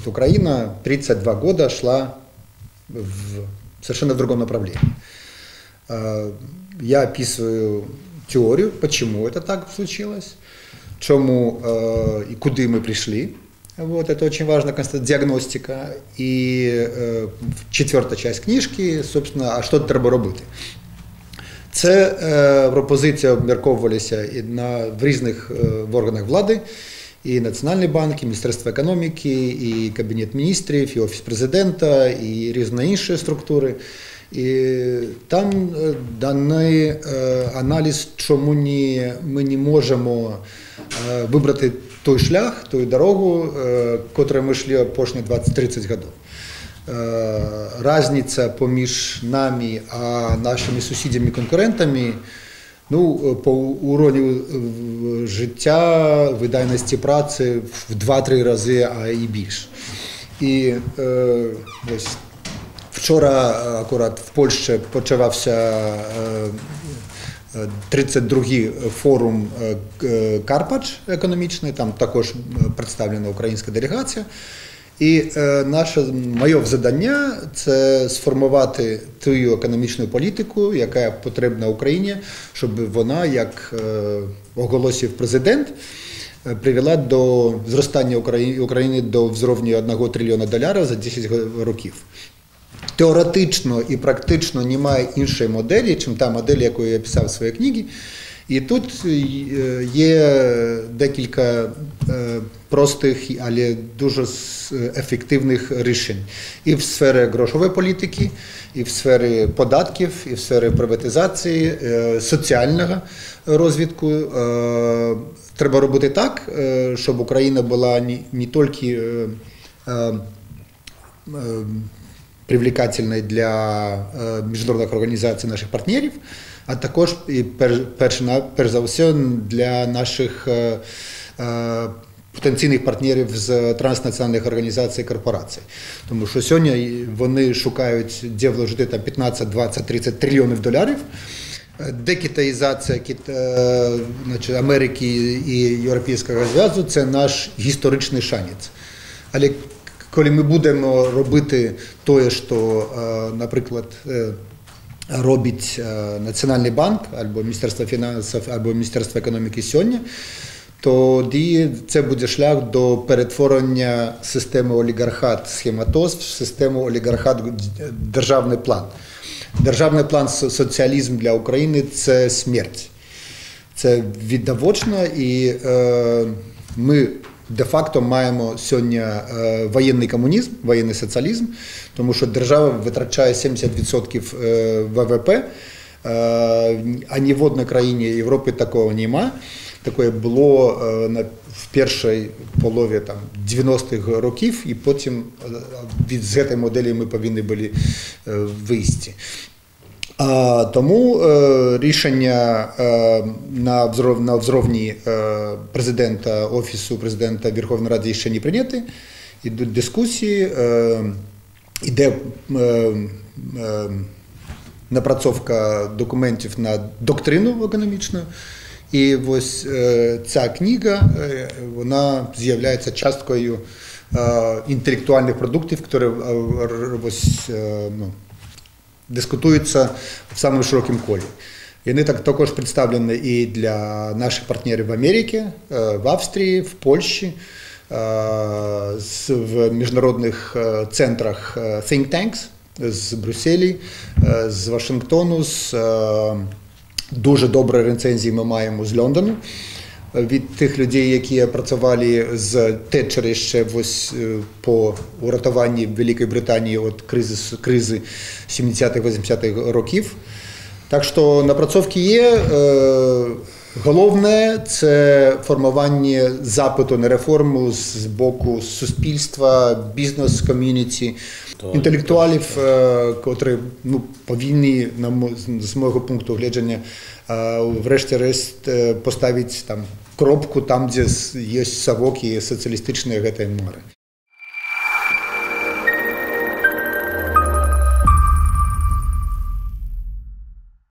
Вот Украина 32 года шла в совершенно в другом направлении. Э, Я описываю теорию, почему это так случилось, чему э, и куда мы пришли. Вот, это очень важно, диагностика. І е, четверта часть книжки, собственно, а що треба робити. Це е, пропозиції обмірковувалися і на, в різних е, в органах влади, і Національний банк, і Міністерство економіки, і Кабінет міністрів, і Офіс президента, і різні інші структури. І там е, даний е, аналіз, чому ні, ми не можемо е, вибрати той шлях, ту дорогу, котрою ми йшли останні 20-30 років. Разниця поміж нами а нашими сусідами-конкурентами ну, по уровню е, життя, видайності праці в 2-3 рази, а і більше. І е, ось вчора акурат в Польщі почався е, е, 32-й форум е, Карпач економічний, там також е, представлена українська делегація. І е, наше моє завдання це сформувати ту економічну політику, яка потрібна Україні, щоб вона, як е, оголосив президент, е, привела до зростання Украї- України до взровні 1 трильйона доларів за 10 років. Теоретично і практично немає іншої моделі, чим та модель, яку я писав в своїй книгі. І тут е, є декілька е, простих, але дуже ефективних рішень і в сфері грошової політики, і в сфері податків, і в сфері приватизації, е, соціального розвитку. Треба робити так, щоб Україна була не, тільки привлекательной для е, міжнародних організацій наших партнерів, а також і перш, перш за все для наших е, е, потенційних партнерів з транснаціональних організацій і корпорацій. Тому що сьогодні вони шукають, де вложити там 15, 20, 30 трильйонів доларів. Декитаїзація Кит- е, значить, Америки і Європейського Зв'язку це наш історичний шанець. Але коли ми будемо робити те, що, е, наприклад, е, робить е, Національний банк або Міністерство фінансів, або Міністерство економіки сьогодні, тоді це буде шлях до перетворення системи олігархат схематоз в систему олігархат державний план. Державний план соціалізм для України це смерть. Це віддавочно, і е, ми де-факто маємо сьогодні е, воєнний комунізм, воєнний соціалізм, тому що держава витрачає 70% е, ВВП, е, а ні в одній країні Європи такого нема. Таке було в першій полові там, 90-х років, і потім від цієї моделі ми повинні були вийти. Тому е, рішення е, на, взров, на взровні е, президента Офісу президента Верховної Ради ще не прийняті. Ідуть дискусії, іде напрацовка документів на доктрину економічну. І ось ця книга вона з'являється часткою інтелектуальних продуктів, які ось, ну, дискутуються в самому широкому колі. І вони так також представлені і для наших партнерів в Америці, е, в Австрії, в Польщі, з- в міжнародних е, центрах think tanks з Брюсселі, з Вашингтону, з дуже добрі рецензії ми маємо з Лондону. Від тих людей, які працювали з Тетчера ще ось е, по урятуванні Великої Британії від кризи, кризи 70-80-х років. Так що напрацовки є. Е, Головне це формування запиту на реформу з боку суспільства, бізнес-ком'юніті, інтелектуалів, е, котрі ну, повинні, на з мого пункту глядання, е, врешті-решт е, поставити там кропку там, де є совок і соціалістичні гети море.